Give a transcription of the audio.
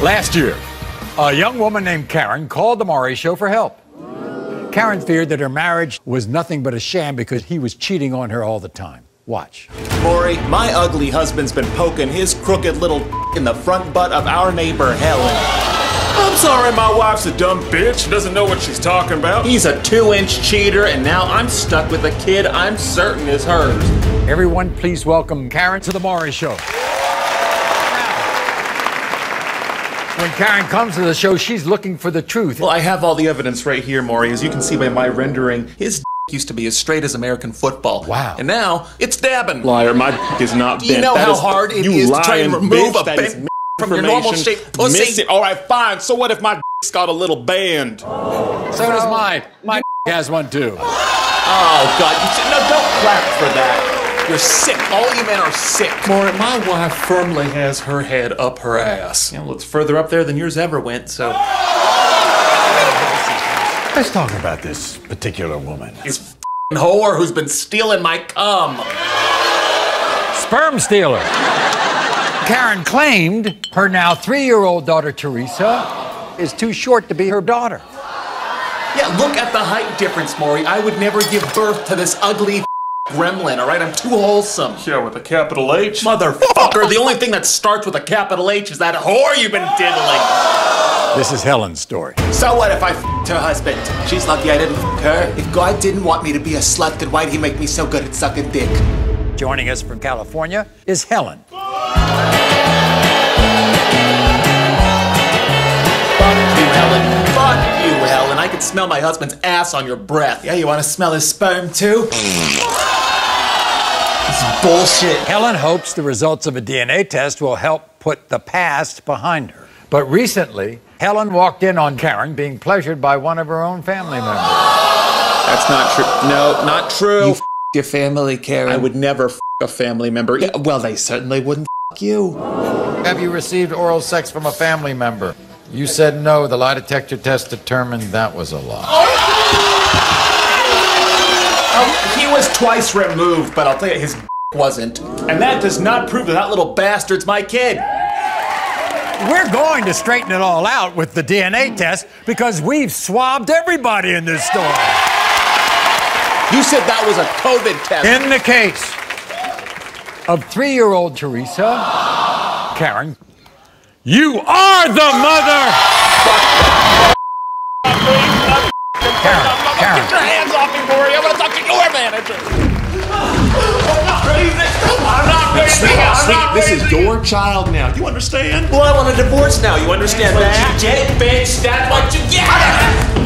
Last year, a young woman named Karen called the Maury Show for help. Karen feared that her marriage was nothing but a sham because he was cheating on her all the time. Watch. Maury, my ugly husband's been poking his crooked little in the front butt of our neighbor Helen. I'm sorry my wife's a dumb bitch, doesn't know what she's talking about. He's a two inch cheater, and now I'm stuck with a kid I'm certain is hers. Everyone, please welcome Karen to the Maury Show. When Karen comes to the show, she's looking for the truth. Well, I have all the evidence right here, Maury. As you can see by my rendering, his used to be as straight as American football. Wow. And now it's dabbing. Liar, my is not Do you know That how is- hard it you is to try and remove bitch. a That is bent from your normal shape oh, shaped pussy? Miss it. All right, fine. So what if my has got a little band? So does mine. My has one too. Oh, God. You should, no, don't clap for that. You're sick. All you men are sick. Maury, my wife firmly has her head up her ass. Yeah, well, it's further up there than yours ever went, so. Let's talk about this particular woman. This f***ing whore who's been stealing my cum. Sperm stealer. Karen claimed her now three year old daughter, Teresa, is too short to be her daughter. Yeah, look at the height difference, Maury. I would never give birth to this ugly gremlin, all right? I'm too wholesome. Yeah, with a capital H. Motherfucker, the only thing that starts with a capital H is that whore you've been diddling. This is Helen's story. So what if I f***ed her husband? She's lucky I didn't f*** her. If God didn't want me to be a slut, then why'd he make me so good at sucking dick? Joining us from California is Helen. Fuck you, Helen. Fuck you, Helen. I could smell my husband's ass on your breath. Yeah, you want to smell his sperm too? It's bullshit. Helen hopes the results of a DNA test will help put the past behind her. But recently, Helen walked in on Karen being pleasured by one of her own family members. That's not true. No, not true. You f- your family, Karen. I would never f- a family member. Yeah, well, they certainly wouldn't f- you. Have you received oral sex from a family member? You said no. The lie detector test determined that was a lie. Twice removed, but I'll tell you, his wasn't. And that does not prove that that little bastard's my kid. We're going to straighten it all out with the DNA test because we've swabbed everybody in this story. You said that was a COVID test. In the case of three year old Teresa, Karen, you are the mother! This is your child now. You understand? Well, I want a divorce now. You understand that? That's what you get, bitch. That's what you get.